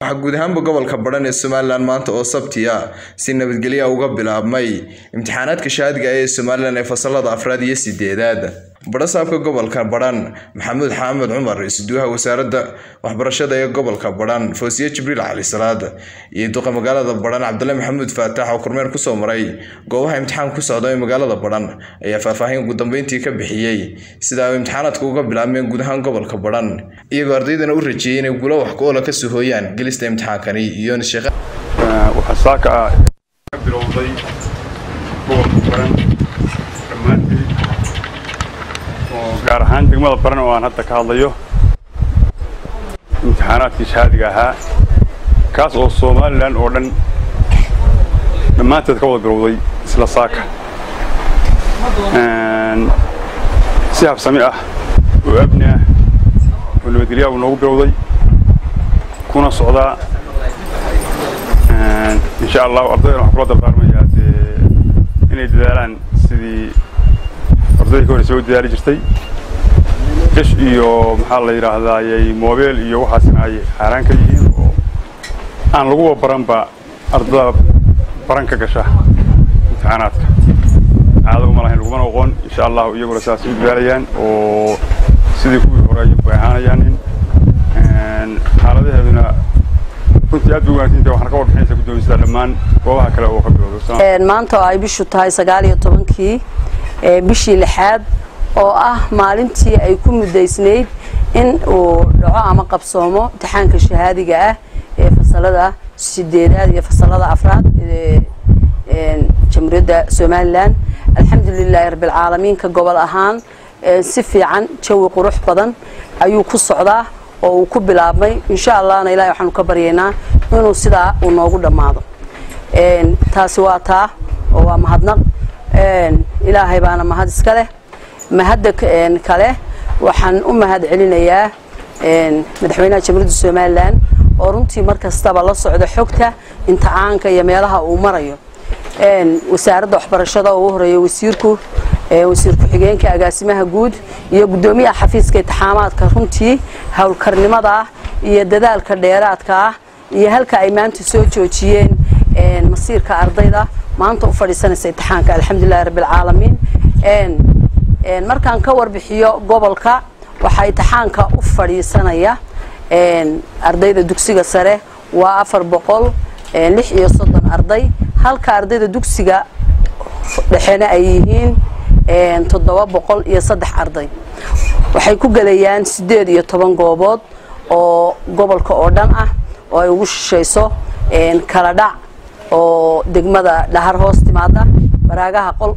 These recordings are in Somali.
waxaa guud ahaanba gobolka badhan ee somalilan maanta oo sabti ah si nabadgelya uga bilaabmay imtixaanaadka shahaadiga ee somalilan ee fasalada afraad iyo sideedaad badhasaabka gobolka badhan maxamuud xaamed cumar isduwaha wasaaradda waxbarashada ee gobolka badhan foosiye jibriil cali salaad iyo duqa magaalada badhan cabdale maxamuud faatax oo kormeer ku soo maray goobaha imtixaanka ku socda ee magaalada badhan ayaa faahfaahin ugu dambeyntii ka bixiyey. Sida ay imtixaanaadka uga bilaabmeen guud ahaan gobolka badhan iyagoo ardaydana u rajeeyey inay guulo wax ku-oola ka sohooyaan gelista imtixaankani iyo nisheeqa waxaa saaka ah ka bilowday gobolka baran dhammaantii oo gaar ahaan degmada baran oo aan hadda ka hadlayo. Imtixaanaadkii shahaadiga ahaa kaas oo somalilan oo dhan dhammaanteed ka wada bilowday isla saaka. Si habsami ah oo abni ah oo nabadgelyaha uu noogu bilowday kuna socdaa insha allahu ardaydan waxaan kula dardaarmayaa dee inay dadaalaan sidii ardayda ka horeysa u dadaali jirtay ish iyo maxaa la yidhaahdaayey moobeel iyo waxaasna ay xaaraan ka yihiin oo aan laguba baranba ardada baran ka gasha imtixaanaadka. Caado uma lahayn lagumana oqon insha allahu iyaguna sidaas u dadaalayaan oo sidii kuwii hore ay ahaanayaan in xaaladaheeduna runtii aad bay wanaagsantahay. Waxaana ka warbixinaysa guddoomisada dhammaan goobaha kale oo ka bilowday maanta oo ay bishu tahay sagaal iyo tobankii bishii lixaad oo ah maalintii ay ku muddaysnayd in uu dhaco ama qabsoomo imtixaanka shahaadiga ah ee fasalada sideedaad iyo fasalada afraad jamhuuriyadda somalilan alxamdulilaahi rabbilcaalamiinka gobol ahaan si fiican jawi qurux badan ayuu ku socdaa oo uu ku bilaabmay. Insha allahna ilahay waxaanu ka baryaynaa inuu sidaa uu noogu dhammaado. Taasi waa taa oo waa mahadnaq. Ilaahay baana mahad iska leh mahadda kale waxaan u mahad celinayaa madaxweynaha jamhuuriyadda somalilan oo runtii mar kastaba la socda xogta imtixaanka iyo meelaha uu marayo. Wasaaradda waxbarashada oo u horreeya wasiirku wasiir ku-xigeenka agaasimaha guud iyo guddoomiyaha xafiiska intixaamaadka runtii howlkarnimada ah iyo dadaalka dheeraadka ah iyo halka ay maanta soo joojiyeen masiirka ardayda maanta u fadhiisanaysa imtixaanka alxamdulilahi rabbilcaalamiin markaan ka warbixiyo gobolka waxaa imtixaanka u fadhiisanaya ardayda dugsiga sare waa afar boqol lix iyo soddon arday. Halka ardayda dugsiga dhexena ay yihiin toddoba boqol iyo saddex arday. Waxay ku gelayaan siddeed iyo toban goobood oo gobolka oo dhan ah oo ay ugu shishayso kala dhac oo degmada dhahar hoos timaada baraagaha qol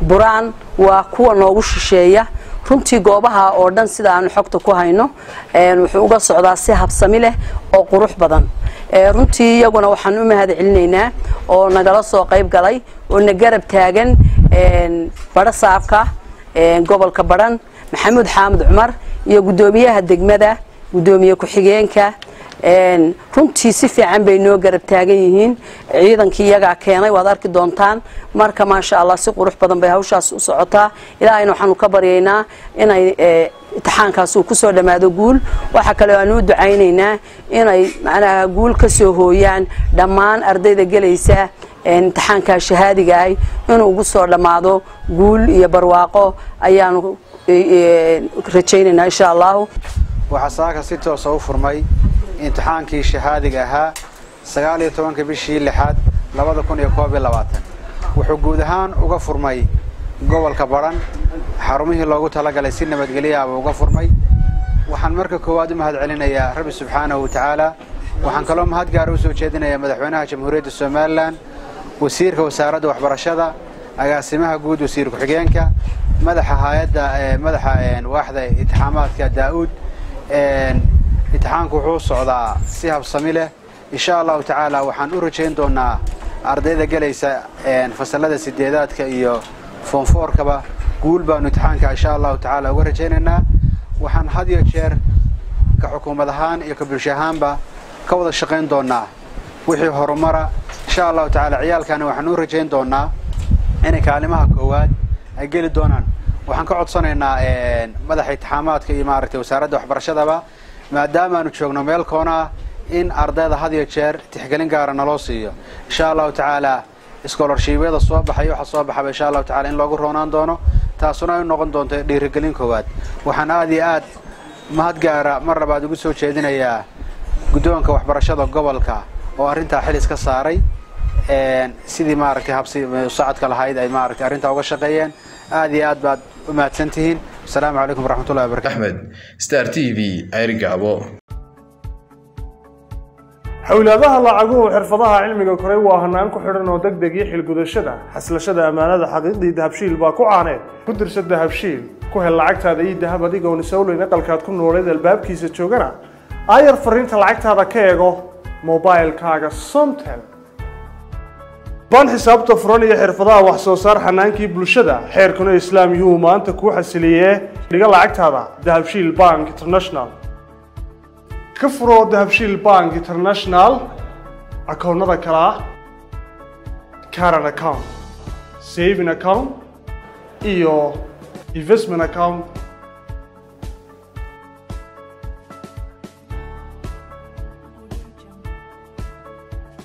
buraan waa kuwa noogu shisheeya. Runtii goobaha oo dhan sida aanu xogta ku hayno wuxuu uga socdaa si habsami leh oo qurux badan. Runtii iyaguna waxaan u mahad celinaynaa oo nagala soo qayb galay oo na garab taagan badho saabka gobolka badhan maxamuud xaamud cumar iyo guddoomiyaha degmada guddoomiye ku-xigeenka runtii si fiican bay noo garab taagan yihiin. Ciidankii iyagaa keenay waad arki doontaan. Marka maasha allah si qurux badan bay hawshaas u socotaa. Ilaahayna waxaanu ka baryaynaa inay imtixaankaas uu ku soo dhammaado guul. Waxaa kale aanu u ducaynaynaa inay macnaha guul ka soo hooyaan dhammaan ardayda gelaysa imtixaankaa shahaadiga ahy inuu ugu soo dhammaado guul iyo barwaaqo ayaanu rajaynaynaa insha allahu. Waxaa saaka si toosa u furmay imtixaankii shahaadiga ahaa sagaal iyo tobanka bishii lixaad labada kun iyo koob iyo labaatan. Wuxuu guud ahaan uga furmay gobolka badhan xarumihii loogu talagalay si nabadgelyaaba uga furmay. Waxaan marka koowaad u mahad celinayaa rabbi subxaanahu wa tacaala. Waxaan kaloo mahad gaara u soo jeedinayaa madaxweynaha jamhuuriyadda somalilan wasiirka wasaaradda waxbarashada agaasimaha guud wasiir ku-xigeenka madaxa hay'adda madaxa waaxda intixaamaadka daa'uud imtixaanku wuxuu socdaa si habsami leh. Insha allahu tacaala waxaan u rajayn doonaa ardayda gelaysa fasalada sideedaadka iyo foonfoorkaba. Guul baanu imtixaanka insha allahu tacaala uga rajaynaynaa. Waxaan had iyo jeer ka xukuumad ahaan iyo ka bulsho ahaanba ka wada shaqayn doonaa wixii horumara. Insha allahu tacaala ciyaalkana waxaan u rajayn doonaa inay kaalimaha koowaad ay geli doonaan. Waxaan ka codsanaynaa madaxa intixaamaadka iyo maaragtay wasaaradda waxbarashadaba maadaama aanu joogno meel koona in ardayda had iyo jeer tixgelin gaara naloo siiyo. Insha allahu tacaala iskolorshiibyada soo baxay waxa soo baxaba insha allahu tacala in loogu roonaan doono taasuna ay noqon doonto dhiirigelin koowaad. Waxaan aada iyo aad mahad gaara mar labaad ugu soo jeedinayaa guddoonka waxbarashada gobolka oo arrintaa xil iska saaray. Sidii maaragtay habsi socodka lahayd ay maaragtay arrintaa uga shaqeeyeen. Aada iyo aad baad u mahadsan tihiin asalaamu calaykum waraxmatullahi wabarakatu axmed star t v ceerigaabo xowlaadaha lacaguhu xirfadaha cilmiga koray waa hanaan ku xidhan oo deg deg iyo xilgudashada. Xaslashada ammaanada xaqiiqdii dahabshiil baa ku caaneed ku dirsa dahabshiil ku hel lacagtaada iyo dahab adigoon isowleyn aqalkaad ku nooleed albaabkiisa joogana. Aayar fariinta lacagtaada ka eego mobilkaaga somtel ban xisaabta furan iyo xirfadaha wax soo saar xanaankii bulshada xeerkuna islaam yuu maanta kuu xasiliyee dhiga lacagtaada dahabshiil bank international. Ka furo dahabshiil bank international akoonnada kale ah caran account saving account iyo investment account